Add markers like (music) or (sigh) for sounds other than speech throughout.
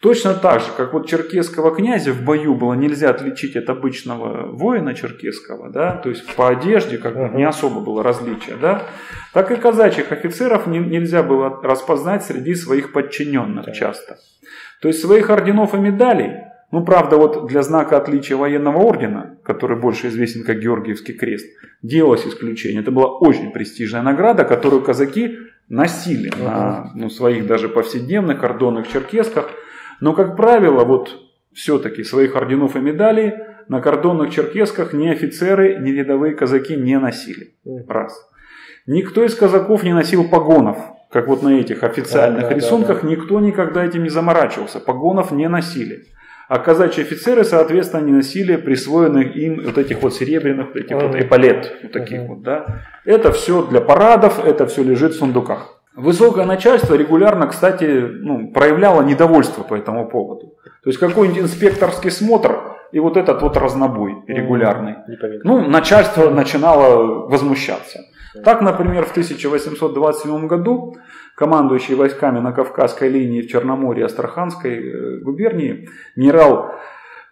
Точно так же, как вот черкесского князя в бою было нельзя отличить от обычного воина черкесского, да, то есть по одежде как бы не особо было различия, да, так и казачьих офицеров не, нельзя было распознать среди своих подчиненных часто. То есть своих орденов и медалей, ну правда вот для знака отличия военного ордена, который больше известен как Георгиевский крест, делалось исключение. Это была очень престижная награда, которую казаки носили на ну, своих даже повседневных кордонных черкесках – но, как правило, вот все-таки своих орденов и медалей на кордонных черкесках ни офицеры, ни рядовые казаки не носили. Раз. Никто из казаков не носил погонов, как вот на этих официальных да, да, рисунках, да, да. никто никогда этим не заморачивался. Погонов не носили. А казачьи офицеры, соответственно, не носили присвоенных им вот этих вот серебряных, вот этих вот эполет, вот таких uh-huh. вот, да. Это все для парадов, это все лежит в сундуках. Высокое начальство регулярно, кстати, ну, проявляло недовольство по этому поводу. То есть какой-нибудь инспекторский смотр и вот этот вот разнобой регулярный. Ну, начальство начинало возмущаться. Так, например, в 1827 году командующий войсками на Кавказской линии в Черноморье Астраханской э, губернии генерал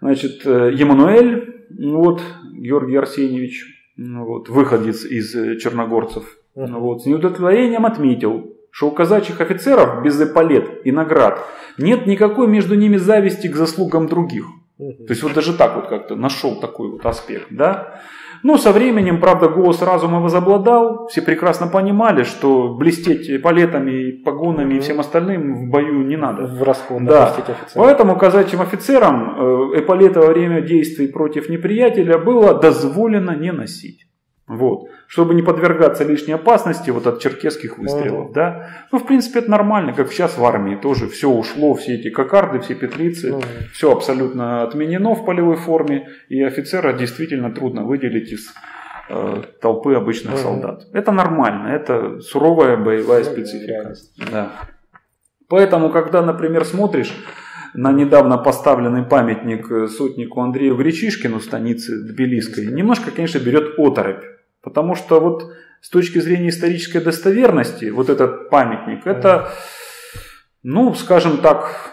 значит, э, Емануэль, вот, Георгий Арсеньевич, вот, выходец из э, черногорцев, вот, с неудовлетворением отметил, что у казачьих офицеров без эполет и наград нет никакой между ними зависти к заслугам других. То есть вот даже так вот как-то нашел такой вот аспект, да. Но со временем, правда, голос разума возобладал. Все прекрасно понимали, что блестеть палетами, погонами и всем остальным в бою не надо. В расход да. Поэтому казачьим офицерам э, эполеты во время действий против неприятеля было дозволено не носить. Вот. Чтобы не подвергаться лишней опасности вот от черкесских выстрелов. Mm-hmm. Да? Ну, в принципе, это нормально, как сейчас в армии тоже все ушло, все эти кокарды, все петлицы, mm-hmm. все абсолютно отменено в полевой форме, и офицера действительно трудно выделить из э, толпы обычных mm-hmm. солдат. Это нормально, это суровая боевая mm-hmm. специфика. Да. Поэтому, когда, например, смотришь на недавно поставленный памятник сотнику Андрею Гречишкину станицы Тбилисской, немножко, конечно, берет оторопь. Потому что вот с точки зрения исторической достоверности, вот этот памятник, это, ну, скажем так,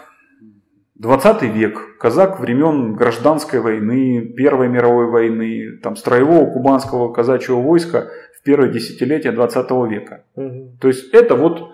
20 век, казак времен гражданской войны, Первой мировой войны, там, строевого кубанского казачьего войска в первое десятилетие 20 века. Угу. То есть это вот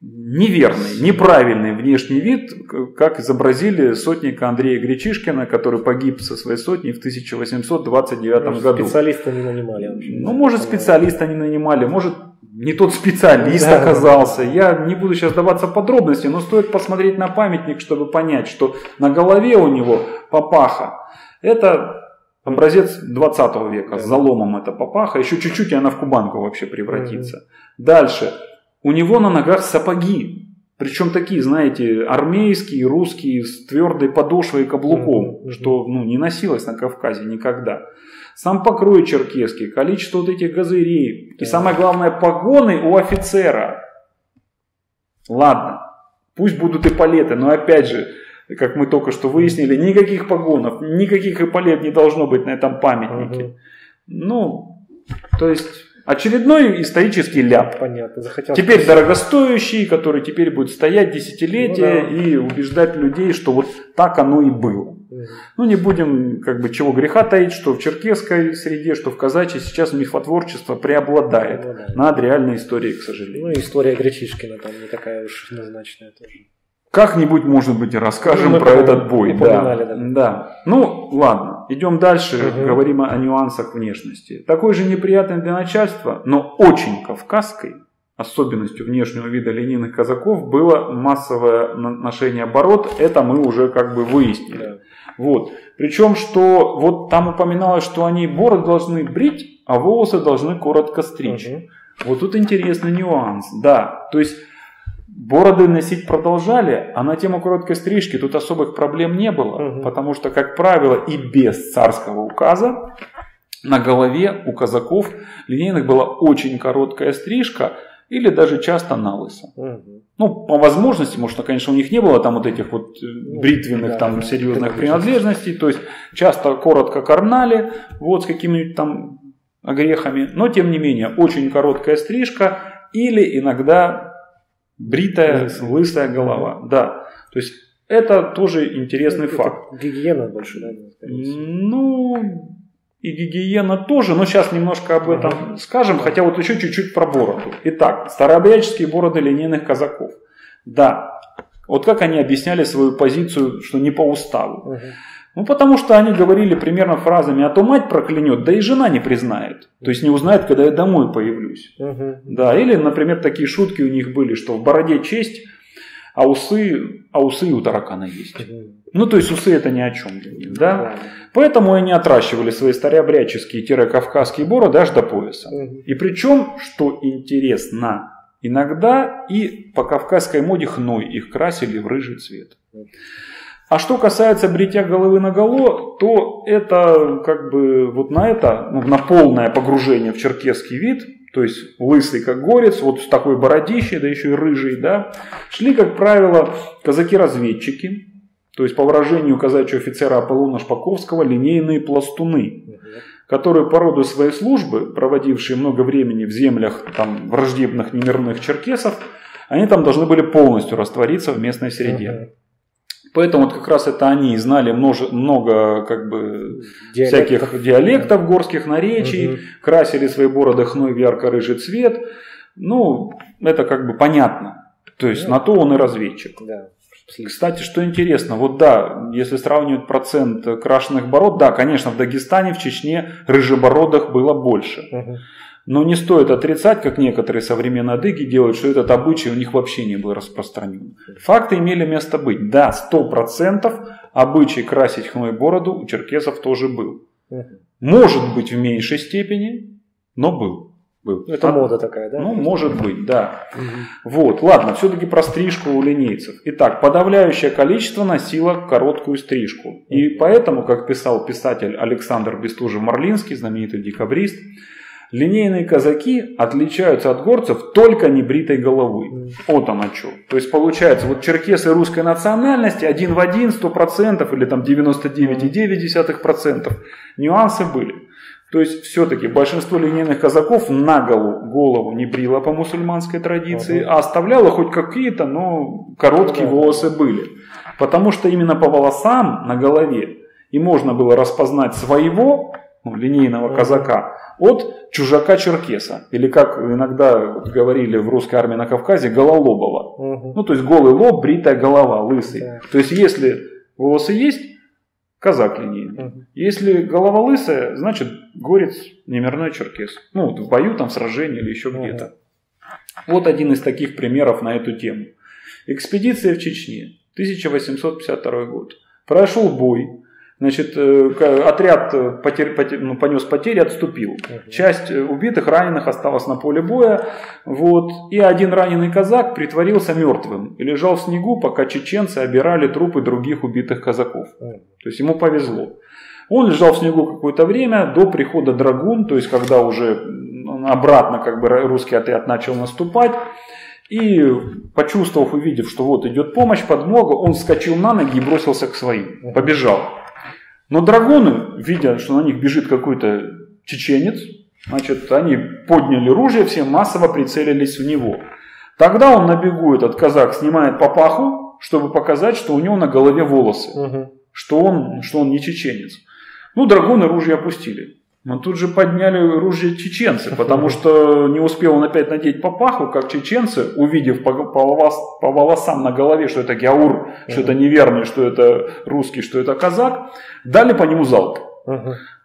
неверный, неправильный внешний вид, как изобразили сотника Андрея Гречишкина, который погиб со своей сотней в 1829 может, году. Специалиста не нанимали. Ну, может, специалиста не нанимали, может, не тот специалист да, оказался. Я не буду сейчас даваться подробности, но стоит посмотреть на памятник, чтобы понять, что на голове у него папаха. Это образец 20 века, с заломом это папаха. Еще чуть-чуть и она в кубанку вообще превратится. Дальше. У него на ногах сапоги. Причем такие, знаете, армейские, русские, с твердой подошвой и каблуком, mm-hmm. что ну, не носилось на Кавказе никогда. Сам покрой черкесский, количество вот этих газырей. И самое главное, погоны у офицера. Ладно, пусть будут и палеты, но опять же, как мы только что выяснили, никаких погонов, никаких эполет не должно быть на этом памятнике. Угу. Ну, то есть Очередной исторический ляп. Понятно. Захотел теперь сказать. дорогостоящий, который теперь будет стоять десятилетия ну, да. и убеждать людей, что вот так оно и было. Ну, не будем, как бы, чего греха таить, что в черкесской среде, что в казачьей сейчас мифотворчество преобладает ну, да. над реальной историей, к сожалению. Ну, история Гречишкина там не такая уж однозначная тоже. Как-нибудь, может быть, и расскажем ну, про этот бой. Да. да. да. Ну, ладно, идем дальше, угу. говорим о, нюансах внешности. Такой же неприятный для начальства, но очень кавказской особенностью внешнего вида линейных казаков было массовое ношение бород. Это мы уже как бы выяснили. Да. Вот. Причем, что вот там упоминалось, что они бороды должны брить, а волосы должны коротко стричь. Угу. Вот тут интересный нюанс. Да, то есть Бороды носить продолжали, а на тему короткой стрижки тут особых проблем не было, угу. потому что, как правило, и без царского указа на голове у казаков линейных была очень короткая стрижка или даже часто на лысо. Угу. Ну, по возможности, может, конечно, у них не было там вот этих вот э, ну, бритвенных, да, там, серьезных принадлежностей, то есть часто коротко карнали, вот с какими-нибудь там огрехами, но тем не менее, очень короткая стрижка или иногда бритая, лысая голова. Да. То есть Это тоже интересный Это факт. Гигиена больше, да? Ну, и гигиена тоже, но сейчас немножко об этом скажем, хотя вот еще чуть-чуть про бороду. Итак, старообрядческие бороды линейных казаков. Да, вот как они объясняли свою позицию, что не по уставу. Мгм. Ну, потому что они говорили примерно фразами, а то мать проклянет, да и жена не признает. То есть не узнает, когда я домой появлюсь. Мгм. Да, или, например, такие шутки у них были, что в бороде честь, а усы, а усы и у таракана есть. Мгм. Ну, то есть усы это ни о чем для них, да? Ладно. Поэтому они отращивали свои старообрядческие-кавказские бороды аж до пояса. Мгм. И причем, что интересно, иногда и по кавказской моде хной их красили в рыжий цвет. А что касается бритья головы наголо, то это как бы вот на это, ну, на полное погружение в черкесский вид, то есть лысый как горец, вот с такой бородищей, да еще и рыжий, да, шли, как правило, казаки-разведчики, то есть по выражению казачьего офицера Аполлона Шпаковского, линейные пластуны, которые по роду своей службы, проводившие много времени в землях там, враждебных немирных черкесов, они там должны были полностью раствориться в местной среде. Поэтому вот как раз это они знали множе- много как бы Диалектов. всяких диалектов горских наречий, Мгм. красили свои бороды хной в ярко-рыжий цвет. Ну, это как бы понятно. То есть Ну. на то он и разведчик. Да. Кстати, что интересно, вот да, если сравнивать процент крашеных бород, да, конечно, в Дагестане, в Чечне рыжебородых было больше. Мгм. Но не стоит отрицать, как некоторые современные адыги делают, что этот обычай у них вообще не был распространен. Факты имели место быть. Да, 100% обычай красить хной бороду у черкесов тоже был. Может быть в меньшей степени, но был. был. Это А- мода такая, да? Ну, может быть, да. Мгм. Вот, ладно, все-таки про стрижку у линейцев. Итак, подавляющее количество носило короткую стрижку. И поэтому, как писал писатель Александр Бестужев-Марлинский, знаменитый декабрист, линейные казаки отличаются от горцев только небритой головой. Вот оно что. То есть получается, вот черкесы русской национальности один в один, 100% или там 99,9% нюансы были. То есть все-таки большинство линейных казаков на голову, голову не брило по мусульманской традиции, Ага. а оставляло хоть какие-то, но короткие Ну да, волосы были. Потому что именно по волосам на голове и можно было распознать своего ну, линейного казака от чужака-черкеса. Или как иногда говорили в русской армии на Кавказе, гололобого. Мгм. Ну, то есть голый лоб, бритая голова, лысый. Да. То есть если волосы есть, казак линейный. Мгм. Если голова лысая, значит горец немирной черкес. Ну, вот в бою, там, в сражении или еще Ага. где-то. Вот один из таких примеров на эту тему. Экспедиция в Чечне, 1852 год. Прошел бой. Значит, э, отряд э, потер- потер- ну, понес потери, отступил. Мгм. Часть убитых, раненых осталась на поле боя. Вот. И один раненый казак притворился мертвым и лежал в снегу, пока чеченцы обирали трупы других убитых казаков. Мгм. То есть ему повезло. Он лежал в снегу какое-то время до прихода драгун, то есть когда уже обратно как бы русский отряд начал наступать. И почувствовав, увидев, что вот идет помощь, подмога, он вскочил на ноги и бросился к своим. Побежал. Но драгуны, видя, что на них бежит какой-то чеченец, значит, они подняли ружье, все массово прицелились в него. Тогда он на бегу, этот казак, снимает папаху, чтобы показать, что у него на голове волосы Мгм. что он, что он не чеченец. Ну, драгуны ружья опустили. Но тут же подняли ружья чеченцы, потому (laughs) что не успел он опять надеть папаху, как чеченцы, увидев по, по волос- по волосам на голове, что это гяур, что это неверный, что это русский, что это казак, дали по нему залп.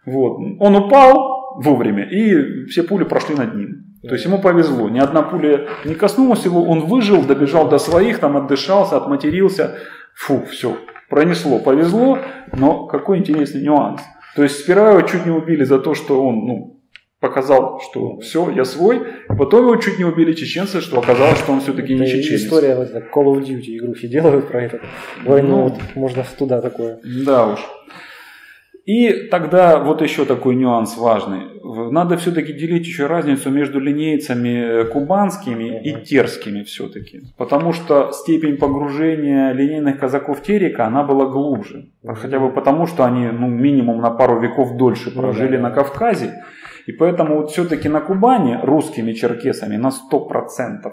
Вот. Он упал вовремя, и все пули прошли над ним. То есть ему повезло. Ни одна пуля не коснулась его, он выжил, добежал до своих, там отдышался, отматерился. Фу, все, пронесло, повезло, но какой интересный нюанс. То есть сперва его чуть не убили за то, что он ну, показал, что все, я свой, и потом его чуть не убили чеченцы, что оказалось, что он все-таки не чеченец. История, вот Call of Duty игрухи делают про это. Войну, Ну. вот можно туда такое. Да уж. И тогда вот еще такой нюанс важный. Надо все-таки делить еще разницу между линейцами кубанскими и терскими все-таки. Потому что степень погружения линейных казаков Терека, она была глубже. Хотя бы потому, что они ну, минимум на пару веков дольше Ну прожили на. Кавказе. И поэтому вот все-таки на Кубани русскими черкесами на 100% э,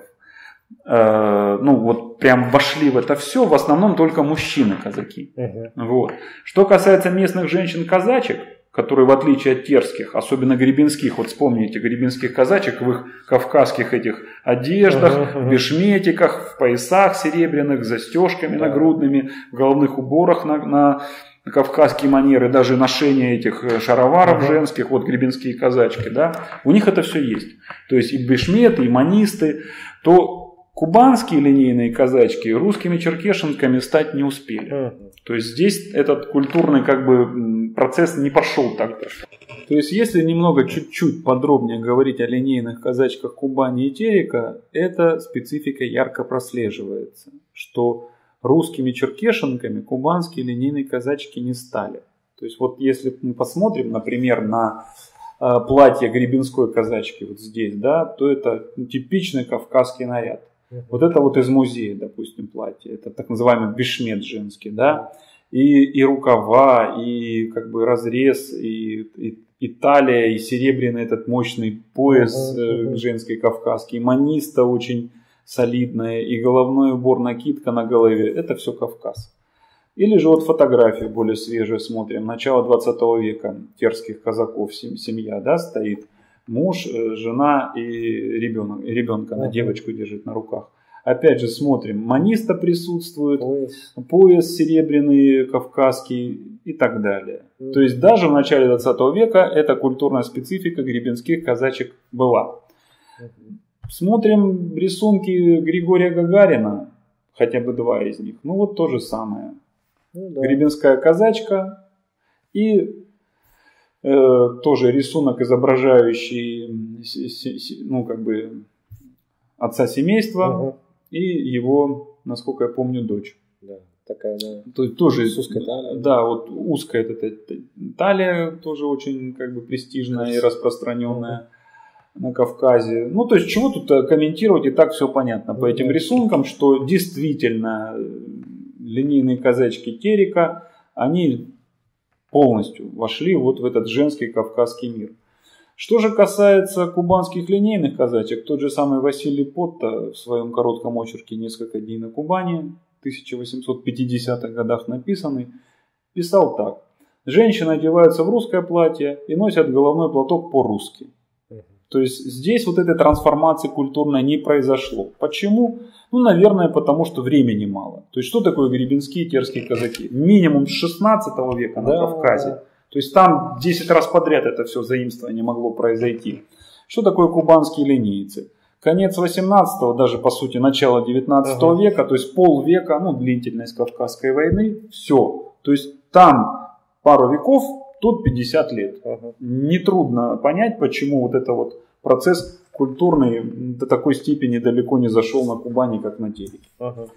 ну вот прям вошли в это все, в основном только мужчины казаки. Мгм. Вот. Что касается местных женщин-казачек, которые в отличие от терских, особенно гребенских, вот вспомните гребенских казачек в их кавказских этих одеждах, в бешметиках, в поясах серебряных, застежками Да. нагрудными, в головных уборах на, на кавказские манеры, даже ношение этих э, шароваров Мгм. женских, вот гребенские казачки, да, у них это все есть. То есть и бешметы, и манисты, то кубанские линейные казачки русскими черкешенками стать не успели. Мгм. То есть здесь этот культурный как бы процесс не пошел так. То есть если немного чуть-чуть подробнее говорить о линейных казачках Кубани и Терека, эта специфика ярко прослеживается, что русскими черкешенками кубанские линейные казачки не стали. То есть вот если мы посмотрим, например, на э, платье гребенской казачки вот здесь, да, то это типичный кавказский наряд. Вот это вот из музея, допустим, платье. Это так называемый бешмет женский, да. И, и рукава, и как бы разрез, и, и, и талия, и серебряный этот мощный пояс мгм. женский кавказский, и маниста очень солидная, и головной убор, накидка на голове. Это все Кавказ. Или же вот фотографию более свежую смотрим. Начало 20 века терских казаков сем- семья, да, стоит. Муж, э, жена и ребенок, ребенка, она девочку держит на руках. Опять же смотрим, маниста присутствует, Пояс. пояс серебряный, кавказский и так далее. То есть даже в начале 20 века эта культурная специфика гребенских казачек была. Мгм. Смотрим рисунки Григория Гагарина, хотя бы два из них. Ну вот то же самое. Ну, да. Гребенская казачка и тоже рисунок, изображающий ну, как бы отца семейства Мгм. и его, насколько я помню, дочь. Да. Такая, да. То тоже С узкой талией. Да, вот узкая эта т- талия тоже очень как бы престижная и распространенная на Кавказе. Ну, то есть, чего тут э, комментировать, и так все понятно по этим Мгм. рисункам, что действительно э, линейные казачки Терека, они полностью вошли вот в этот женский кавказский мир. Что же касается кубанских линейных казачек, тот же самый Василий Потта в своем коротком очерке «Несколько дней на Кубани» в 1850-х годах написанный, писал так. Женщины одеваются в русское платье и носят головной платок по-русски. То есть здесь вот этой трансформации культурной не произошло. Почему? Ну, наверное, потому что времени мало. То есть что такое гребенские терские казаки? Минимум с 16 века на Да. Кавказе. То есть там 10 раз подряд это все заимствование могло произойти. Что такое кубанские линейцы? Конец 18-го, даже по сути начало 19 Ага. века, то есть полвека, ну, длительность Кавказской войны, все. То есть там пару веков, тут 50 лет. Ага. Нетрудно понять, почему вот это вот процесс культурный до такой степени далеко не зашел на Кубани, как на Тереке. Ага.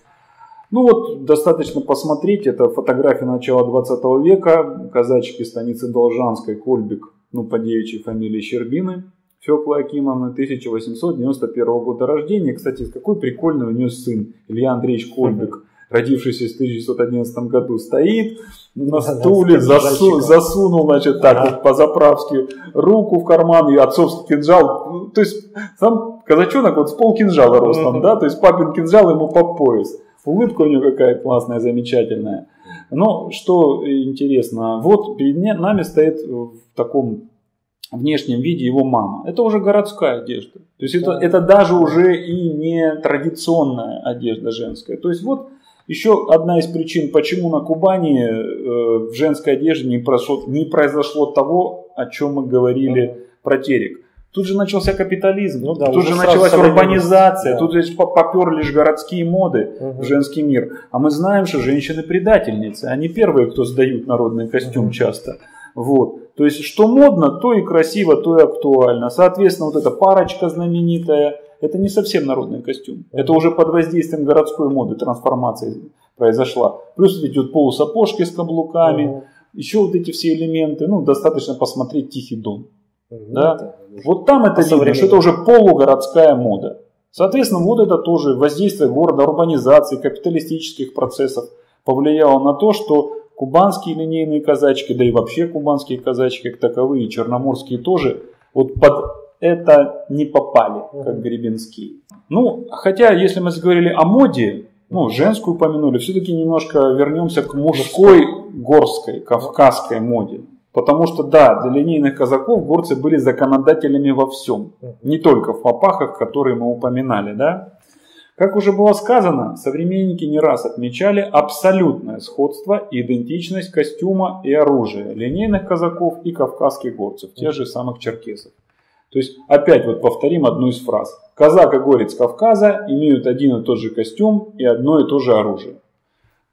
Ну вот, достаточно посмотреть, это фотография начала 20 века, казачки станицы Должанской, Кольбик, ну по девичьей фамилии Щербины, Феклы Акимовны, 1891 года рождения. Кстати, какой прикольный у нее сын, Илья Андреевич Кольбик, родившийся в 1911 году, стоит на Да, стуле, засу- засунул, значит, так Ага. вот по-заправски руку в карман и отцовский кинжал. Ну, То есть сам казачонок вот с пол кинжала ростом, Мгм. да, то есть папин кинжал ему по пояс. Улыбка у него какая классная, замечательная. Но что интересно, вот перед нами стоит в таком внешнем виде его мама. Это уже городская одежда. То есть это, Да. это даже уже и не традиционная одежда женская. То есть вот еще одна из причин, почему на Кубани э, в женской одежде не произошло, не произошло того, о чем мы говорили про терек. Тут же начался капитализм, Ну да, тут же началась урбанизация, Да. тут же по- поперли ж городские моды Мгм. в женский мир. А мы знаем, что женщины предательницы. Они первые, кто сдают народный костюм Мгм. часто. Вот. То есть, что модно, то и красиво, то и актуально. Соответственно, вот эта парочка знаменитая, это не совсем народный костюм. Это уже под воздействием городской моды трансформация произошла. Плюс эти вот полусапожки с каблуками, Мгм. еще вот эти все элементы. Ну, достаточно посмотреть «Тихий дом». Мгм. Да. Вот там это видно, По-современному. что это уже полугородская мода. Соответственно, вот это тоже воздействие города, урбанизации, капиталистических процессов повлияло на то, что кубанские линейные казачки, да и вообще кубанские казачки как таковые, черноморские тоже, вот под это не попали, как Гребенский. Ну, хотя, если мы заговорили о моде, ну, женскую упомянули, все-таки немножко вернемся к мужской горской, кавказской моде. Потому что, да, для линейных казаков горцы были законодателями во всем. Не только в попахах, которые мы упоминали, да. Как уже было сказано, современники не раз отмечали абсолютное сходство и идентичность костюма и оружия линейных казаков и кавказских горцев, тех же самых черкесов. То есть, опять вот повторим одну из фраз. Казак и горец Кавказа имеют один и тот же костюм и одно и то же оружие.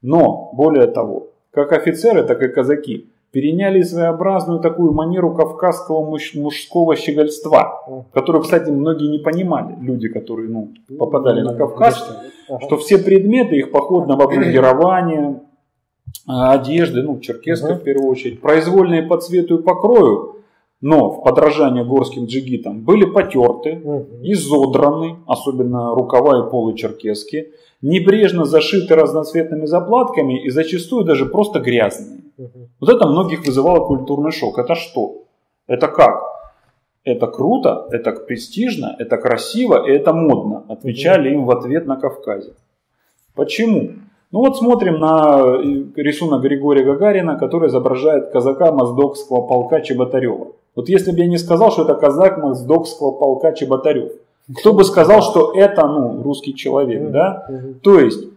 Но, более того, как офицеры, так и казаки переняли своеобразную такую манеру кавказского мужского щегольства, которую, кстати, многие не понимали, люди, которые ну, попадали на Кавказ, что все предметы их походного обмундирования, одежды, ну, черкеска в первую очередь, произвольные по цвету и покрою, но в подражание горским джигитам были потерты, изодраны, особенно рукава и полы черкески, небрежно зашиты разноцветными заплатками и зачастую даже просто грязные. Вот это многих вызывало культурный шок. Это что? Это как? Это круто, это престижно, это красиво и это модно, отвечали им в ответ на Кавказе. Почему? Ну вот смотрим на э, рисунок Григория Гагарина, который изображает казака Моздокского полка Чеботарева. Вот если бы я не сказал, что это казак Моздокского полка Чеботарев, кто бы сказал, что это ну, русский человек, да? То есть,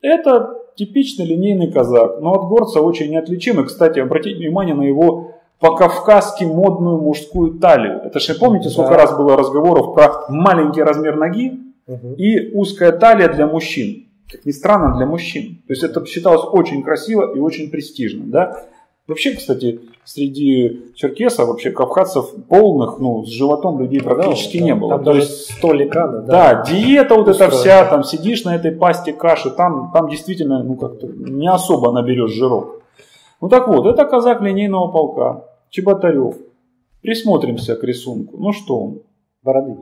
это типичный линейный казак, но от горца очень неотличимый. Кстати, обратите внимание на его по-кавказски модную мужскую талию. Это же помните, сколько да. раз было разговоров про маленький размер ноги угу. и узкая талия для мужчин. Как ни странно, для мужчин. То есть это считалось очень красиво и очень престижно. Да? Вообще, кстати, среди черкесов, вообще кавказцев полных, ну, с животом людей практически да, не было. Там То есть, столика, да. Да, диета вот эта вся, там сидишь на этой пасте каши, там, там действительно, ну, как-то не особо наберешь жирок. Ну так вот, это казак линейного полка, Чеботарев. Присмотримся к рисунку. Ну что он? Бороды.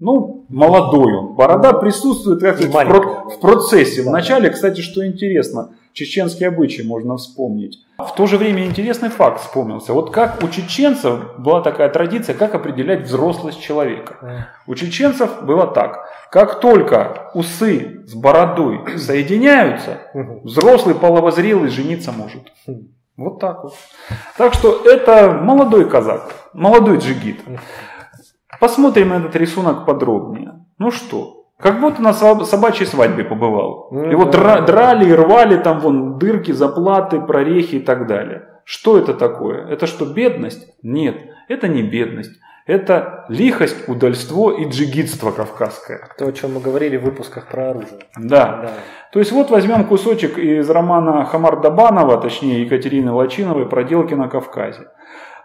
Ну, молодой он. Борода ну, присутствует как в, про- в процессе. Вначале, кстати, что интересно, чеченские обычаи можно вспомнить. В то же время интересный факт вспомнился. Вот как у чеченцев была такая традиция, как определять взрослость человека. У чеченцев было так. Как только усы с бородой соединяются, взрослый половозрелый жениться может. Вот так вот. Так что это молодой казак, молодой джигит. Посмотрим этот рисунок подробнее. Ну что, как будто на собачьей свадьбе побывал. Ну, Его да, драли и рвали, там вон дырки, заплаты, прорехи и так далее. Что это такое? Это что, бедность? Нет, это не бедность. Это лихость, удальство и джигитство кавказское. То, о чем мы говорили в выпусках про оружие. Да. да. То есть вот возьмем кусочек из романа Хамар Дабанова, точнее Екатерины Лачиновой «Проделки на Кавказе».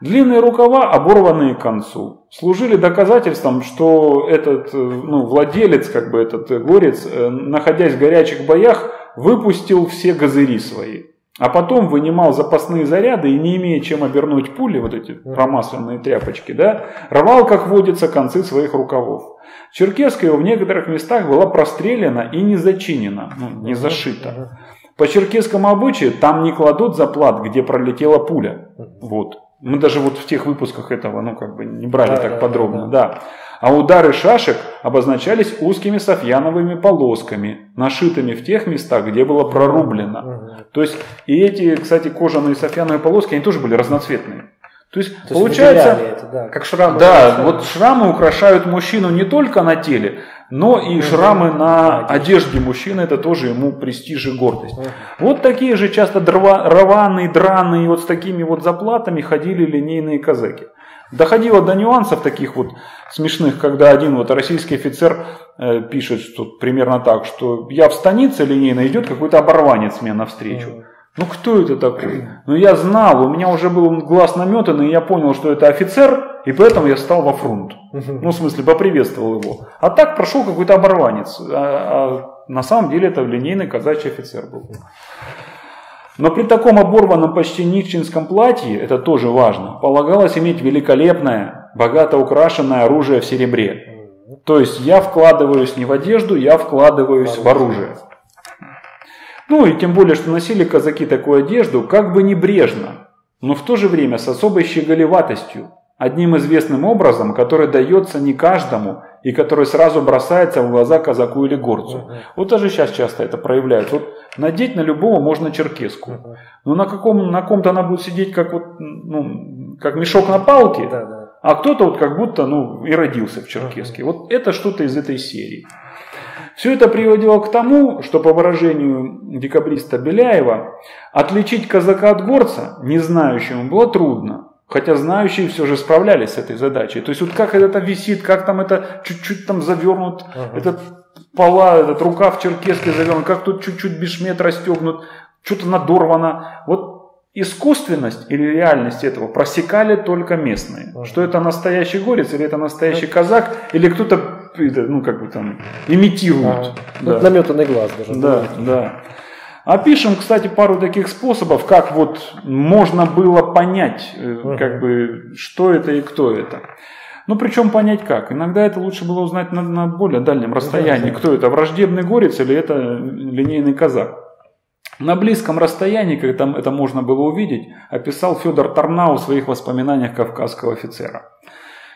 Длинные рукава, оборванные к концу, служили доказательством, что этот ну, владелец, как бы этот горец, э, находясь в горячих боях, выпустил все газыри свои. А потом вынимал запасные заряды и, не имея чем обернуть пули, вот эти промасленные тряпочки, да, рвал, как водится, концы своих рукавов. Черкесская в некоторых местах была прострелена и не зачинена, ну, не зашита. По черкесскому обычаю там не кладут заплат, где пролетела пуля. Вот. Мы даже вот в тех выпусках этого, ну, как бы не брали да, так да, подробно, да, да. А удары шашек обозначались узкими софьяновыми полосками, нашитыми в тех местах, где было прорублено. Угу. То есть, и эти, кстати, кожаные софьяновые полоски, они тоже были разноцветные. То есть, То получается, это, да, как шрамы. Да, вот шрамы украшают мужчину не только на теле, но и шрамы на одежде мужчины, это тоже ему престиж и гордость. Вот такие же часто дрова, рваные, драные, вот с такими вот заплатами ходили линейные казаки. Доходило до нюансов таких вот смешных, когда один вот российский офицер э, пишет что примерно так, что я в станице линейно идет какой-то оборванец мне навстречу. Ну кто это такой? Ну я знал, у меня уже был глаз наметан, и я понял, что это офицер, и поэтому я стал во фронт. Ну в смысле поприветствовал его. А так прошел какой-то оборванец. А, а на самом деле это линейный казачий офицер был. Но при таком оборванном почти нищенском платье, это тоже важно, полагалось иметь великолепное, богато украшенное оружие в серебре. То есть я вкладываюсь не в одежду, я вкладываюсь в оружие. Ну и тем более, что носили казаки такую одежду как бы небрежно, но в то же время с особой щеголеватостью. Одним известным образом, который дается не каждому и который сразу бросается в глаза казаку или горцу. Мгм. Вот даже сейчас часто это проявляют. Вот надеть на любого можно черкеску. Мгм. Но на, каком, на ком-то она будет сидеть как, вот, ну, как мешок на палке, да. а кто-то вот как будто ну, и родился в Черкеске. Вот это что-то из этой серии. Все это приводило к тому, что по выражению декабриста Беляева, отличить казака от горца, не знающему, было трудно. Хотя знающие все же справлялись с этой задачей. То есть вот как это висит, как там это чуть-чуть там завернут, Ага. этот пола, этот рукав черкесский завернут, как тут чуть-чуть бешмет расстегнут, что-то надорвано. Вот искусственность или реальность этого просекали только местные. Ага. Что это настоящий горец, или это настоящий казак, или кто-то, ну как бы там, имитирует. Ага. Да. Наметанный глаз даже. Да, да. Опишем, кстати, пару таких способов, как вот можно было понять, э, как бы, что это и кто это. Ну, причем понять как. Иногда это лучше было узнать на, на более дальнем расстоянии, кто это, враждебный горец или это линейный казак. На близком расстоянии, как там это можно было увидеть, описал Федор Тарнау в своих воспоминаниях кавказского офицера.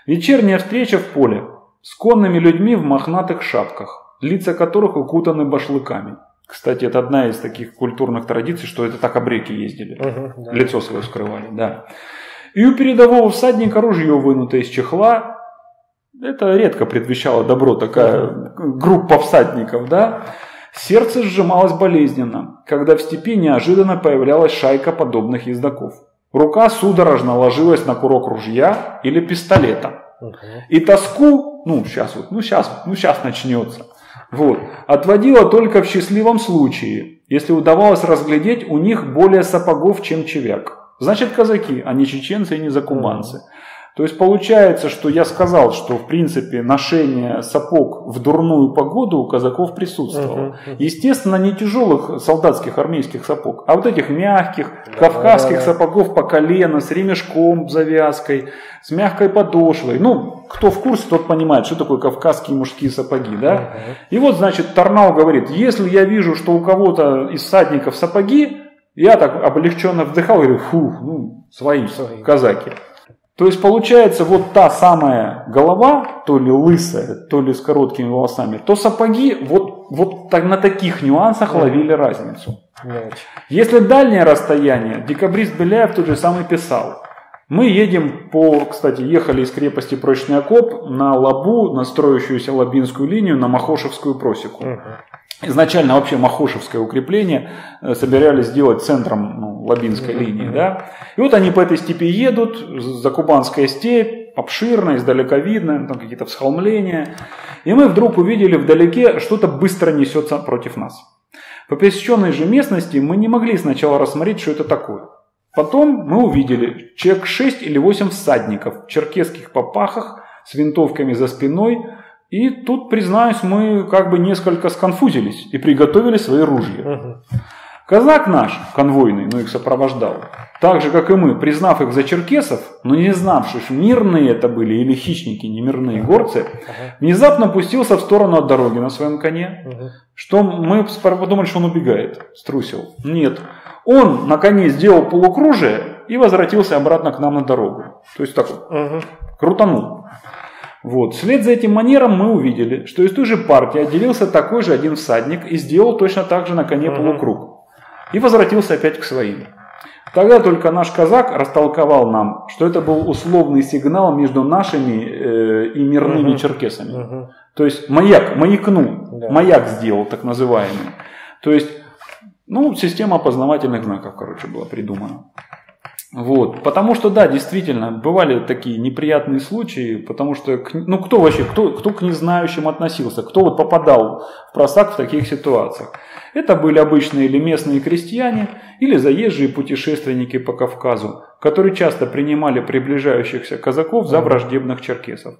Вечерняя встреча в поле с конными людьми в мохнатых шапках, лица которых укутаны башлыками. Кстати, это одна из таких культурных традиций, что это так обреки ездили. Мгм, да. Лицо свое скрывали, да. И у передового всадника ружье вынуто из чехла. Это редко предвещало добро, такая группа всадников, да. Сердце сжималось болезненно, когда в степи неожиданно появлялась шайка подобных ездаков. Рука судорожно ложилась на курок ружья или пистолета. Мгм. И тоску, ну сейчас вот, ну сейчас, ну сейчас начнется, вот, отводила только в счастливом случае, если удавалось разглядеть у них более сапогов, чем чевяк. Значит, казаки, а не чеченцы и не закуманцы. То есть получается, что я сказал, что в принципе ношение сапог в дурную погоду у казаков присутствовало. Мгм. Естественно, не тяжелых солдатских армейских сапог, а вот этих мягких, кавказских сапогов по колено, с ремешком, завязкой, с мягкой подошвой. Ну, кто в курсе, тот понимает, что такое кавказские мужские сапоги, да? Мгм. И вот, значит, Тарнау говорит, если я вижу, что у кого-то из всадников сапоги, я так облегченно вдыхал и говорю, фу, ну, свои, Свои. казаки. То есть получается вот та самая голова, то ли лысая, то ли с короткими волосами, то сапоги вот, вот так, на таких нюансах ловили разницу. Если дальнее расстояние, декабрист Беляев тот же самый писал. Мы едем по, кстати, ехали из крепости Прочный окоп на Лабу, на строящуюся Лабинскую линию, на Махошевскую просеку. Изначально вообще Махошевское укрепление э, собирались сделать центром ну, Лабинской линии. Да? И вот они по этой степи едут, Закубанская степь, обширная, издалека видно, там какие-то всхолмления. И мы вдруг увидели вдалеке, что-то быстро несется против нас. По пересеченной же местности мы не могли сначала рассмотреть, что это такое. Потом мы увидели человек 6 или 8 всадников в черкесских попахах с винтовками за спиной. И тут, признаюсь, мы как бы несколько сконфузились и приготовили свои ружья. Мгм. Казак наш, конвойный, но их сопровождал, так же, как и мы, признав их за черкесов, но не знавши, что мирные это были или хищники, не мирные горцы, внезапно пустился в сторону от дороги на своем коне, что мы подумали, что он убегает, струсил. Нет. Он на коне сделал полукружие и возвратился обратно к нам на дорогу. То есть так вот, крутанул. Вот. Вслед за этим манером мы увидели, что из той же партии отделился такой же один всадник и сделал точно так же на коне полукруг. И возвратился опять к своим. Тогда только наш казак растолковал нам, что это был условный сигнал между нашими э, и мирными Мгм. черкесами. Мгм. То есть маяк, маякнул, Да. маяк сделал так называемый. То есть, ну, система опознавательных знаков, короче, была придумана. Вот. Потому что, да, действительно, бывали такие неприятные случаи, потому что, ну, кто вообще, кто, кто к незнающим относился, кто вот попадал в просак в таких ситуациях. Это были обычные или местные крестьяне, или заезжие путешественники по Кавказу, которые часто принимали приближающихся казаков за враждебных черкесов.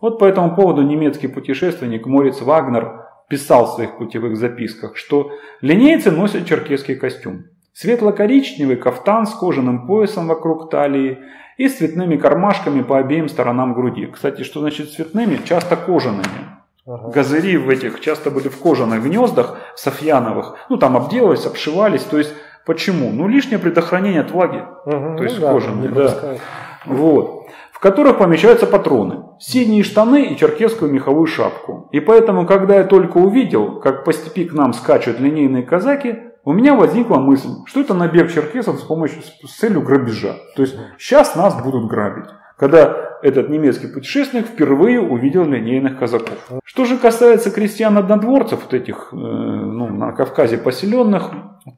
Вот по этому поводу немецкий путешественник Морец Вагнер писал в своих путевых записках, что линейцы носят черкесский костюм. Светло-коричневый кафтан с кожаным поясом вокруг талии и с цветными кармашками по обеим сторонам груди. Кстати, что значит цветными? Часто кожаными. Ага. Газыри в этих часто были в кожаных гнездах, софьяновых. Ну, там обделывались, обшивались. То есть, почему? Ну, лишнее предохранение от влаги. Мгм. То есть Ну да, кожаный, не да. пропускает. Вот. В которых помещаются патроны, синие штаны и черкесскую меховую шапку. И поэтому, когда я только увидел, как по степи к нам скачут линейные казаки, у меня возникла мысль, что это набег черкесов с помощью с целью грабежа. То есть сейчас нас будут грабить. Когда этот немецкий путешественник впервые увидел линейных казаков. Что же касается крестьян-однодворцев, вот этих э, ну, на Кавказе поселенных,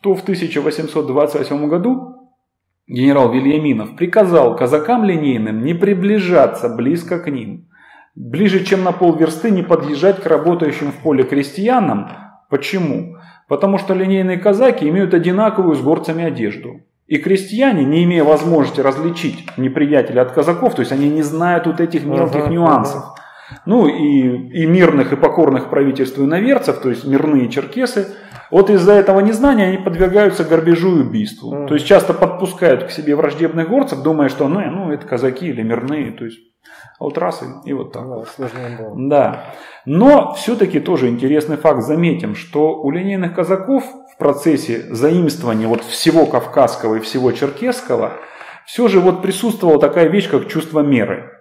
то в 1828 году генерал Вильяминов приказал казакам линейным не приближаться близко к ним. Ближе, чем на полверсты, не подъезжать к работающим в поле крестьянам. Почему? Потому что линейные казаки имеют одинаковую с горцами одежду. И крестьяне, не имея возможности различить неприятеля от казаков, то есть они не знают вот этих мелких uh-huh, нюансов, uh-huh. ну и, и мирных и покорных правительству иноверцев, то есть мирные черкесы, вот из-за этого незнания они подвергаются горбежу и убийству. Mm. То есть часто подпускают к себе враждебных горцев, думая, что ну, ну это казаки или мирные. То есть а вот раз и, и вот так. Да, да. Но все-таки тоже интересный факт. Заметим, что у линейных казаков в процессе заимствования вот всего кавказского и всего черкесского все же вот присутствовала такая вещь, как чувство меры.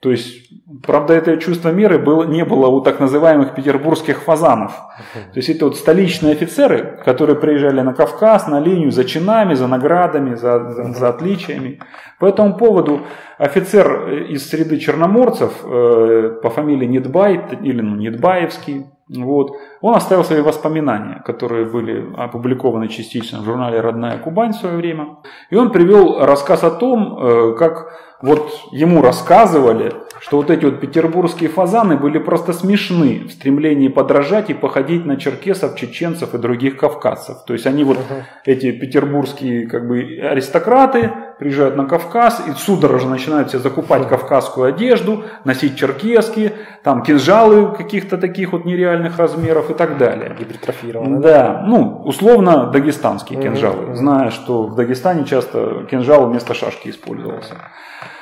То есть, правда, это чувство меры было, не было у так называемых петербургских фазанов. То есть, это вот столичные офицеры, которые приезжали на Кавказ, на линию за чинами, за наградами, за, за, за отличиями. По этому поводу офицер из среды черноморцев э, по фамилии Нидбай, или ну, Нидбаевский, вот, он оставил свои воспоминания, которые были опубликованы частично в журнале «Родная Кубань» в свое время. И он привел рассказ о том, э, как вот ему рассказывали, что вот эти вот петербургские фазаны были просто смешны в стремлении подражать и походить на черкесов, чеченцев и других кавказцев. То есть они вот, uh-huh. эти петербургские как бы аристократы, приезжают на Кавказ и судорожно начинают себе закупать uh-huh. кавказскую одежду, носить черкесские, там кинжалы каких-то таких вот нереальных размеров и так далее. Гипертрофированные. Да, ну, условно дагестанские uh-huh. кинжалы, зная, что в Дагестане часто кинжал вместо шашки использовался.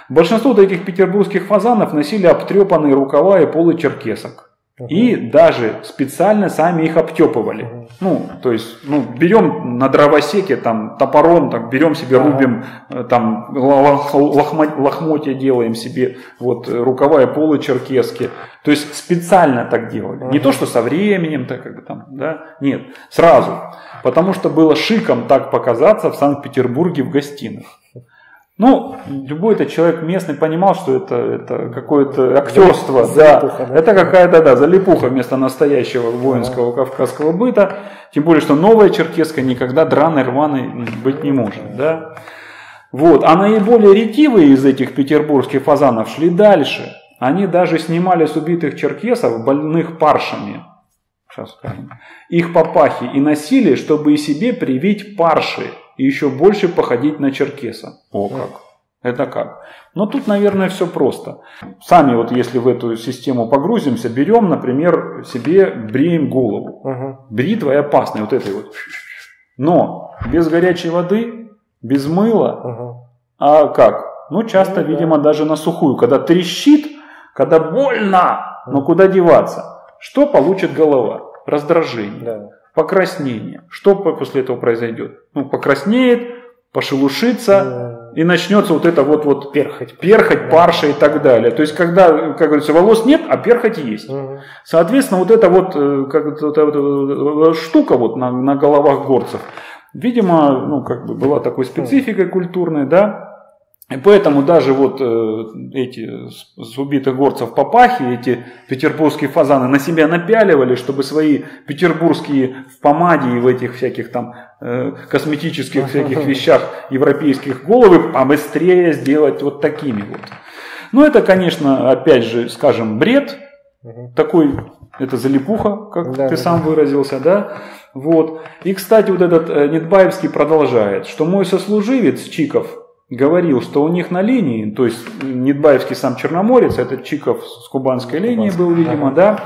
Большинство таких петербургских фазанов носили обтрепанные рукава и полы черкесок. И даже специально сами их обтепывали. Ну, то есть, ну, берем на дровосеке, там, топором, так, берем себе, рубим, э, там, лохмотья делаем себе, вот, рукава и полы черкески. То есть, специально так делали. Не то, что со временем, так, как бы там, да, нет, сразу. Потому что было шиком так показаться в Санкт-Петербурге в гостиных. Ну, любой этот человек местный понимал, что это, это какое-то актерство, залипуха, да. да. Это какая-то, да, залипуха вместо настоящего воинского кавказского быта. Тем более, что новая черкеска никогда драной, рваной быть не может, да. Вот. А наиболее ретивые из этих петербургских фазанов шли дальше. Они даже снимали с убитых черкесов больных паршами. Сейчас скажем. Их папахи и носили, чтобы и себе привить парши и еще больше походить на черкеса. О как! Это как? Но тут, наверное, все просто. Сами вот если в эту систему погрузимся, берем, например, себе бреем голову. Угу. Бритвой опасной, вот этой вот. Но без горячей воды, без мыла. Угу. А как? Ну, часто, ну, видимо, да. даже на сухую. Когда трещит, когда больно, но куда деваться? Что получит голова? Раздражение. Да покраснение. Что после этого произойдет? Ну, покраснеет, пошелушится, и начнется вот это вот, вот перхоть, перхоть, парша и так далее. То есть, когда, как говорится, волос нет, а перхоть есть. Соответственно, вот эта вот, э, как, вот эта вот штука вот на, на головах горцев, видимо, ну, как бы была такой спецификой культурной, да, и поэтому даже вот э, эти с убитых горцев папахи, эти петербургские фазаны на себя напяливали, чтобы свои петербургские в помаде и в этих всяких там э, косметических (laughs) всяких вещах европейских головы побыстрее сделать вот такими вот. Ну это, конечно, опять же, скажем, бред, такой, это залипуха, как да, ты да. сам выразился, да? Вот. И, кстати, вот этот э, Нетбаевский продолжает, что мой сослуживец Чиков, говорил, что у них на линии, то есть Нидбаевский сам Черноморец, этот Чиков с кубанской линии был, видимо, да,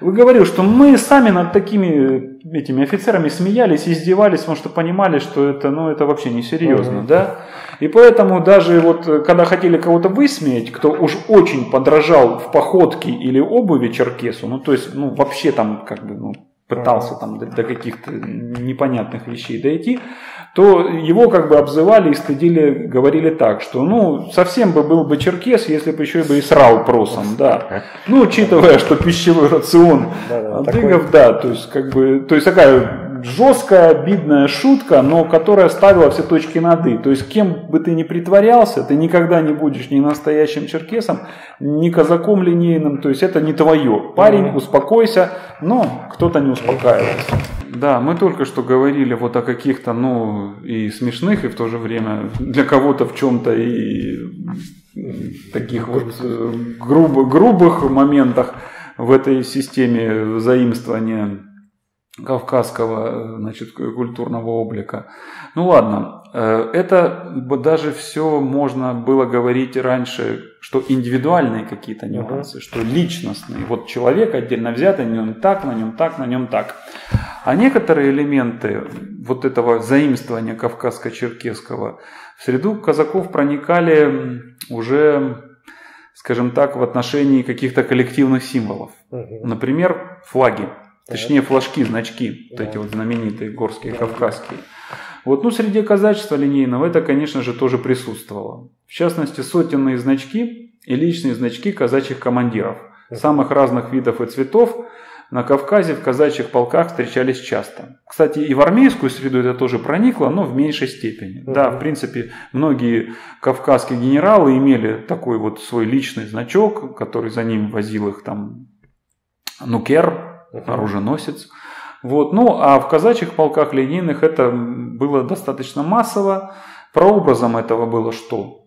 вы говорил, что мы сами над такими этими офицерами смеялись, издевались, потому что понимали, что это, ну, это вообще несерьезно, угу. да. И поэтому даже вот, когда хотели кого-то высмеять, кто уж очень подражал в походке или обуви черкесу, ну, то есть, ну, вообще там, как бы, ну, пытался там до, до каких-то непонятных вещей дойти, то его как бы обзывали и стыдили, говорили так, что ну совсем бы был бы черкес, если бы еще бы и срал просом, да. Ну, учитывая, что пищевой рацион адыгов, да, то есть как бы, то есть такая жесткая, обидная шутка, но которая ставила все точки над «и». То есть, кем бы ты ни притворялся, ты никогда не будешь ни настоящим черкесом, ни казаком линейным, то есть это не твое. Парень, успокойся, но кто-то не успокаивается. Да, мы только что говорили вот о каких-то, ну, и смешных, и в то же время для кого-то в чем-то и таких вот э, груб, грубых моментах в этой системе заимствования кавказского значит, культурного облика. Ну ладно, э, это даже все можно было говорить раньше, что индивидуальные какие-то нюансы, uh-huh. что личностные. Вот человек отдельно взятый, на нем так, на нем так, на нем так. А некоторые элементы вот этого заимствования кавказско-черкесского в среду казаков проникали уже, скажем так, в отношении каких-то коллективных символов. Uh-huh. Например, флаги. Точнее, флажки, значки, вот эти вот знаменитые горские, кавказские. Вот, ну, среди казачества линейного это, конечно же, тоже присутствовало. В частности, сотенные значки и личные значки казачьих командиров самых разных видов и цветов на Кавказе в казачьих полках встречались часто. Кстати, и в армейскую среду это тоже проникло, но в меньшей степени. Да, в принципе, многие кавказские генералы имели такой вот свой личный значок, который за ним возил их там нукер, uh-huh. оруженосец. Вот. Ну, а в казачьих полках линейных это было достаточно массово. Прообразом этого было что?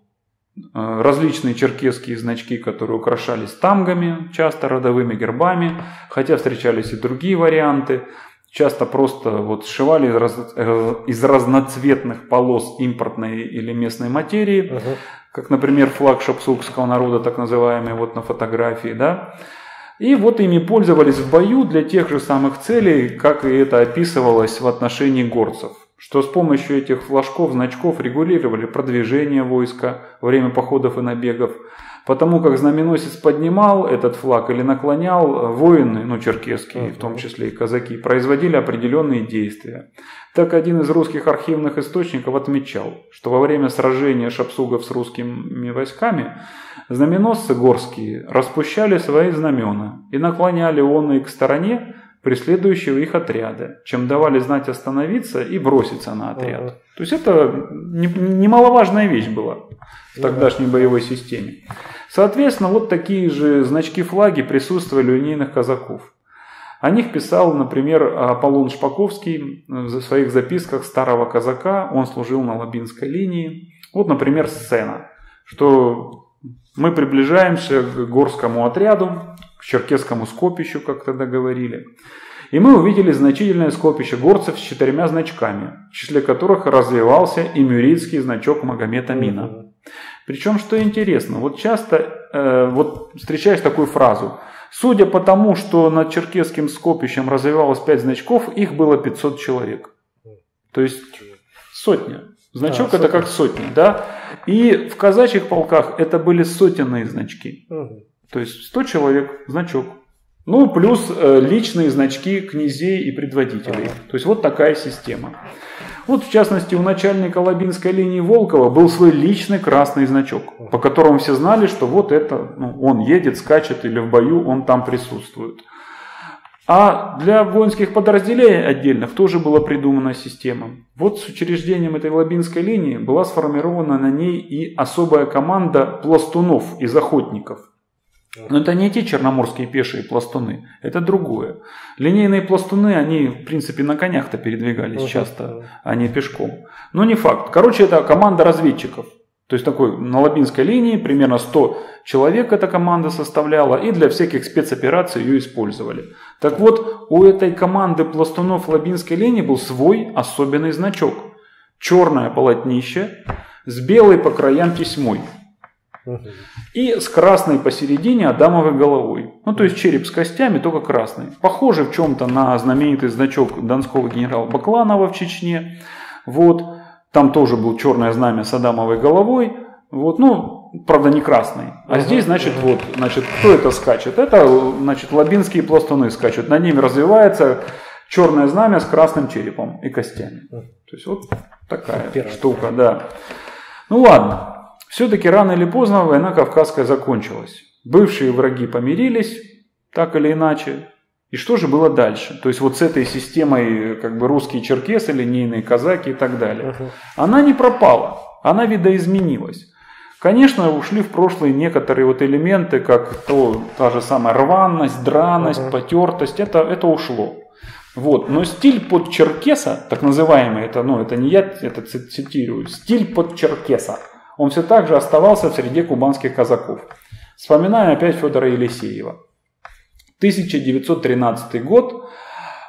Э, различные черкесские значки, которые украшались тамгами, часто родовыми гербами, хотя встречались и другие варианты. Часто просто вот сшивали из, раз, э, из разноцветных полос импортной или местной материи, uh-huh. как, например, флаг шапсукского народа, так называемый, вот на фотографии, да. И вот ими пользовались в бою для тех же самых целей, как и это описывалось в отношении горцев. Что с помощью этих флажков, значков регулировали продвижение войска во время походов и набегов. Потому как знаменосец поднимал этот флаг или наклонял, воины, ну черкесские, в том числе и казаки, производили определенные действия. Так один из русских архивных источников отмечал, что во время сражения шапсугов с русскими войсками знаменосцы горские распущали свои знамена и наклоняли он к стороне преследующего их отряда, чем давали знать остановиться и броситься на отряд. Ага. То есть это немаловажная вещь была в тогдашней боевой системе. Соответственно, вот такие же значки-флаги присутствовали у линейных казаков. О них писал, например, Аполлон Шпаковский в своих записках старого казака. Он служил на Лабинской линии. Вот, например, сцена, что мы приближаемся к горскому отряду, к черкесскому скопищу, как тогда говорили. И мы увидели значительное скопище горцев с четырьмя значками, в числе которых развивался и мюридский значок Магомета Мина. Причем, что интересно, вот часто э, вот встречаешь такую фразу. Судя по тому, что над черкесским скопищем развивалось пять значков, их было 500 человек. То есть сотня. Значок а, это как сотня, да? И в казачьих полках это были сотенные значки. Угу. То есть 100 человек, значок. Ну, плюс э, личные значки князей и предводителей. Ага. То есть вот такая система. Вот в частности у начальника Лабинской линии Волкова был свой личный красный значок, по которому все знали, что вот это, ну, он едет, скачет или в бою он там присутствует. А для воинских подразделений отдельных тоже была придумана система. Вот с учреждением этой Лабинской линии была сформирована на ней и особая команда пластунов из охотников. Но это не те черноморские пешие пластуны, это другое. Линейные пластуны, они в принципе на конях-то передвигались часто, а не пешком. Но не факт. Короче, это команда разведчиков. То есть такой на Лабинской линии примерно 100 человек эта команда составляла и для всяких спецопераций ее использовали. Так вот, у этой команды пластунов Лабинской линии был свой особенный значок. Черное полотнище с белой по краям тесьмой. И с красной посередине Адамовой головой. Ну, то есть череп с костями, только красный. Похоже в чем-то на знаменитый значок донского генерала Бакланова в Чечне. Вот. Там тоже был черное знамя с Адамовой головой. Вот, ну, правда, не красный. А uh здесь, значит, uh вот, значит, кто это скачет? Это, значит, лабинские пластуны скачут. На ними развивается черное знамя с красным черепом и костями. То есть вот такая Первая. штука, да. Ну ладно, все-таки рано или поздно война Кавказская закончилась. Бывшие враги помирились, так или иначе. И что же было дальше? То есть вот с этой системой как бы русские черкесы, линейные казаки и так далее. Она не пропала, она видоизменилась. Конечно, ушли в прошлое некоторые вот элементы, как то, та же самая рваность, драность, uh потертость, это, это ушло. Вот. Но стиль под черкеса, так называемый, это, ну, это не я это цитирую, стиль под черкеса, он все так же оставался в среде кубанских казаков. Вспоминаем опять Федора Елисеева. 1913 год,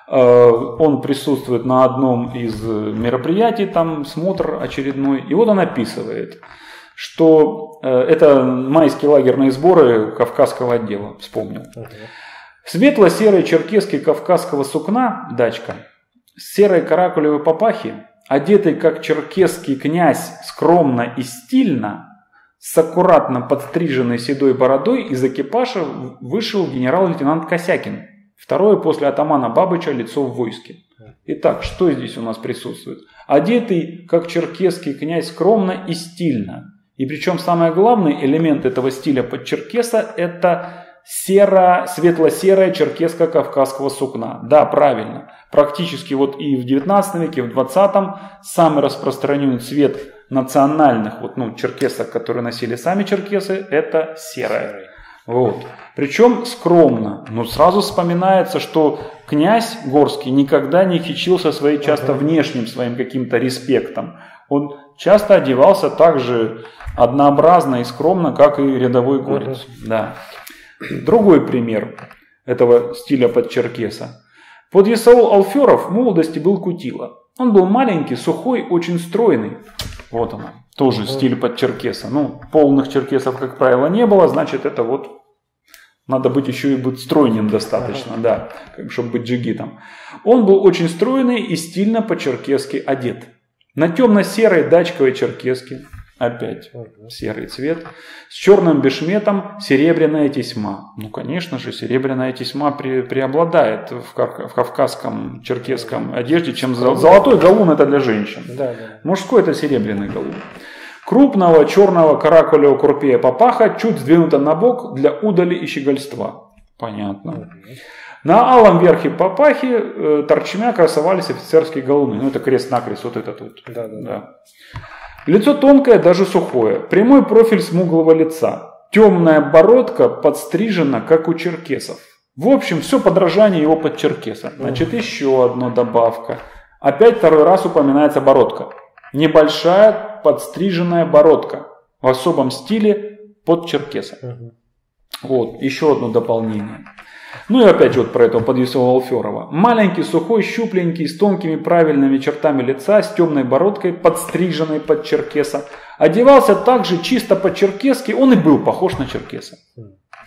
э, он присутствует на одном из мероприятий, там смотр очередной, и вот он описывает – что э, это майские лагерные сборы Кавказского отдела, вспомнил. Светло-серый черкесский кавказского сукна, дачка, с серой каракулевой папахи, одетый как черкесский князь скромно и стильно, с аккуратно подстриженной седой бородой из экипажа вышел генерал-лейтенант Косякин, второе после атамана Бабыча лицо в войске. Итак, что здесь у нас присутствует? Одетый, как черкесский князь, скромно и стильно, и причем самый главный элемент этого стиля под черкеса это серо, светло-серая черкеска кавказского сукна. Да, правильно. Практически вот и в 19 веке, и в 20 самый распространенный цвет национальных вот, ну, черкесок, которые носили сами черкесы, это серая. Вот. Причем скромно. Но сразу вспоминается, что князь Горский никогда не хичился своей часто внешним своим каким-то респектом. Он часто одевался так же однообразно и скромно, как и рядовой горец. Uh-huh. Да. Другой пример этого стиля под черкеса. Под Исаул Алферов в молодости был Кутила. Он был маленький, сухой, очень стройный. Вот она, тоже стиль под черкеса. Ну, полных черкесов, как правило, не было, значит, это вот надо быть еще и быть стройным достаточно, uh-huh. да, чтобы быть джигитом. Он был очень стройный и стильно по-черкесски одет. На темно-серой дачковой черкеске, опять серый цвет, с черным бешметом серебряная тесьма. Ну, конечно же, серебряная тесьма пре преобладает в, в кавказском черкесском одежде, чем золотой галун это для женщин. Да, да. Мужской это серебряный галун. Крупного черного каракулевого курпея папаха чуть сдвинута на бок для удали и щегольства. Понятно. На алом верхе папахи э, торчмя красовались офицерские галуны. Ну, это крест-накрест, вот этот вот. Да, да, да. Лицо тонкое, даже сухое. Прямой профиль смуглого лица. Темная бородка подстрижена, как у черкесов. В общем, все подражание его под черкеса. Значит, еще одна добавка. Опять второй раз упоминается бородка. Небольшая подстриженная бородка. В особом стиле под черкеса. Вот, еще одно дополнение. Ну и опять же вот про этого подвесового Алферова. Маленький, сухой, щупленький, с тонкими правильными чертами лица, с темной бородкой, подстриженной под черкеса. Одевался также чисто по-черкесски, он и был похож на черкеса.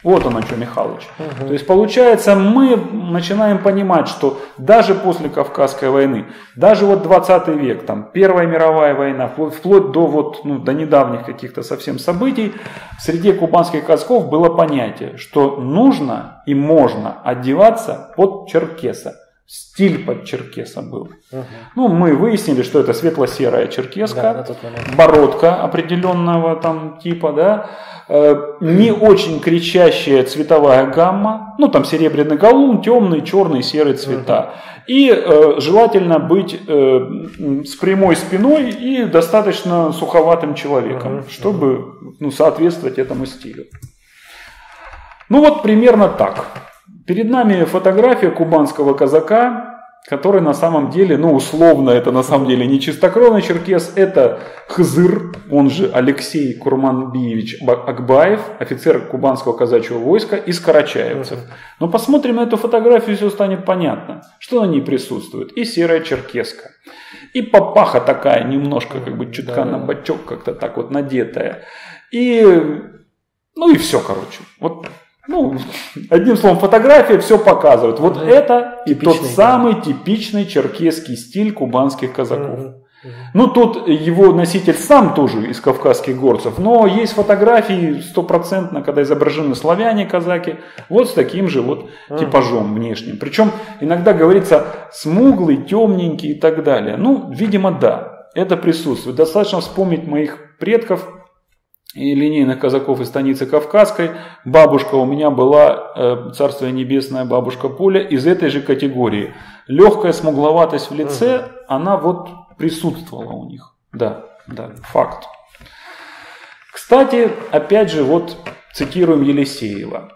Вот оно что, Михалыч. Угу. То есть получается, мы начинаем понимать, что даже после Кавказской войны, даже вот 20 век, там, Первая мировая война, вплоть до, вот, ну, до недавних каких-то совсем событий, среди кубанских казаков было понятие, что нужно и можно одеваться под черкеса. Стиль под черкеса был. Угу. Ну, мы выяснили, что это светло-серая черкеска, да, бородка определенного там типа, да, э, не очень кричащая цветовая гамма, ну, там серебряный галун, темный, черный, серый цвета. Угу. И э, желательно быть э, с прямой спиной и достаточно суховатым человеком, угу. чтобы ну, соответствовать этому стилю. Ну вот примерно так. Перед нами фотография кубанского казака, который на самом деле, ну условно, это на самом деле не чистокровный черкес, это Хзыр, он же Алексей Курманбиевич Акбаев, офицер кубанского казачьего войска из карачаевцев. Но посмотрим на эту фотографию, все станет понятно, что на ней присутствует. И серая черкеска, и папаха такая немножко, как бы чутка да, на бочок как-то так вот надетая. И, ну и все, короче. Вот ну, (laughs) одним словом, фотография все показывает. Вот да, это типичный, и тот самый типичный черкесский стиль кубанских казаков. Угу. Ну, тут его носитель сам тоже из кавказских горцев, но есть фотографии стопроцентно, когда изображены славяне, казаки, вот с таким же вот типажом внешним. Причем иногда говорится смуглый, темненький и так далее. Ну, видимо, да, это присутствует. Достаточно вспомнить моих предков, и линейных казаков из станицы Кавказской. Бабушка у меня была, э, царство небесное, бабушка Поля, из этой же категории. Легкая смугловатость в лице, угу. она вот присутствовала у них. Да, да, факт. Кстати, опять же, вот цитируем Елисеева.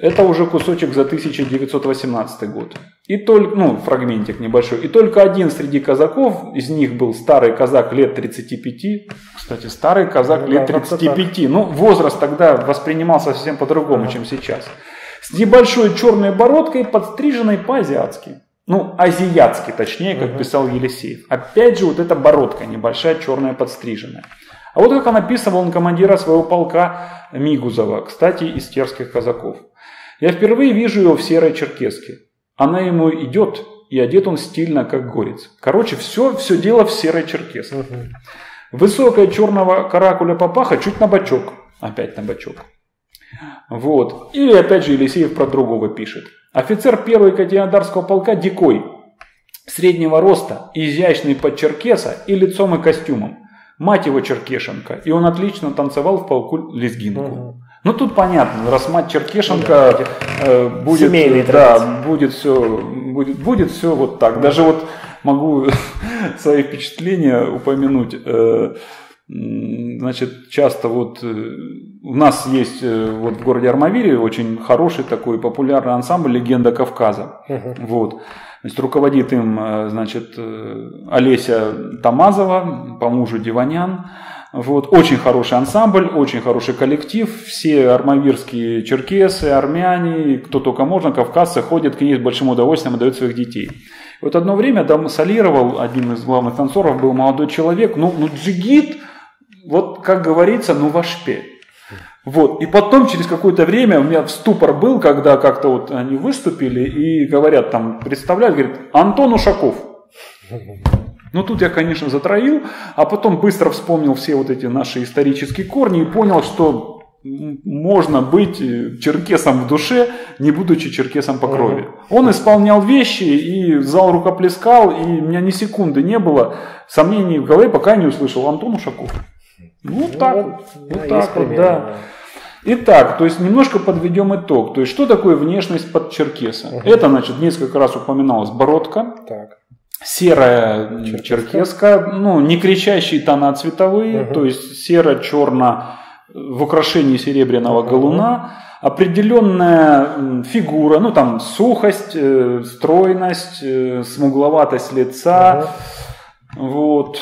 Это уже кусочек за 1918 год. И только, ну, фрагментик небольшой. И только один среди казаков, из них был старый казак лет 35. Кстати, старый казак ну, лет 35. Ну, возраст тогда воспринимался совсем по-другому, ага. чем сейчас. С небольшой черной бородкой, подстриженной по-азиатски. Ну, азиатски, точнее, как писал Елисеев. Опять же, вот эта бородка небольшая, черная, подстриженная. А вот как он описывал он командира своего полка Мигузова, кстати, из терских казаков. Я впервые вижу его в серой черкеске. Она ему идет, и одет он стильно, как горец. Короче, все, все дело в серой черкеске. Угу. Высокая черного каракуля папаха чуть на бочок. Опять на бочок. Вот. И опять же Елисеев про другого пишет. Офицер первой Катиандарского полка Дикой. Среднего роста, изящный под черкеса и лицом и костюмом. Мать его черкешенка. И он отлично танцевал в полку лезгинку. Угу. Ну тут понятно, раз мать Черкешенко ну, да, э, будет, Семейные да, будет все, будет, будет все вот так. Даже вот могу (laughs) свои впечатления упомянуть. Э, значит, часто вот э, у нас есть э, вот в городе Армавире очень хороший такой популярный ансамбль «Легенда Кавказа». Uh-huh. Вот. Значит, руководит им, э, значит, Олеся Тамазова, по мужу Диванян. Вот, очень хороший ансамбль, очень хороший коллектив. Все армавирские черкесы, армяне, кто только можно, кавказцы ходят к ней с большим удовольствием и дают своих детей. Вот одно время там солировал один из главных танцоров, был молодой человек, ну, ну джигит, вот как говорится, ну ваш пель. Вот. И потом, через какое-то время, у меня ступор был, когда как-то вот они выступили и говорят, там, представляют, говорят, Антон Ушаков. Ну тут я, конечно, затроил, а потом быстро вспомнил все вот эти наши исторические корни и понял, что можно быть черкесом в душе, не будучи черкесом по крови. Он исполнял вещи, и зал рукоплескал, и у меня ни секунды не было сомнений в голове, пока я не услышал Антон Ушаков. Ну, вот так вот, вот так вот, да. Итак, то есть немножко подведем итог. То есть что такое внешность под черкеса? Угу. Это, значит, несколько раз упоминалась бородка. Так серая черкеска, черкеска ну, не кричащие тона цветовые, угу. то есть серо-черно в украшении серебряного угу. галуна, определенная фигура, ну там сухость, э, стройность, э, смугловатость лица, угу. вот.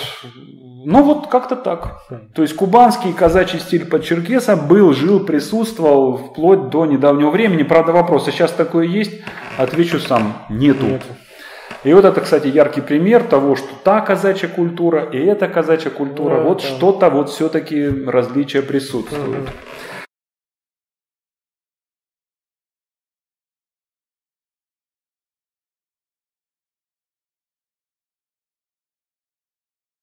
Ну вот как-то так. То есть кубанский казачий стиль под черкеса был, жил, присутствовал вплоть до недавнего времени. Правда вопрос, а сейчас такое есть? Отвечу сам, нету. Нет. И вот это, кстати, яркий пример того, что та казачья культура и эта казачья культура, да, вот да. что-то вот все-таки различия присутствуют. Угу.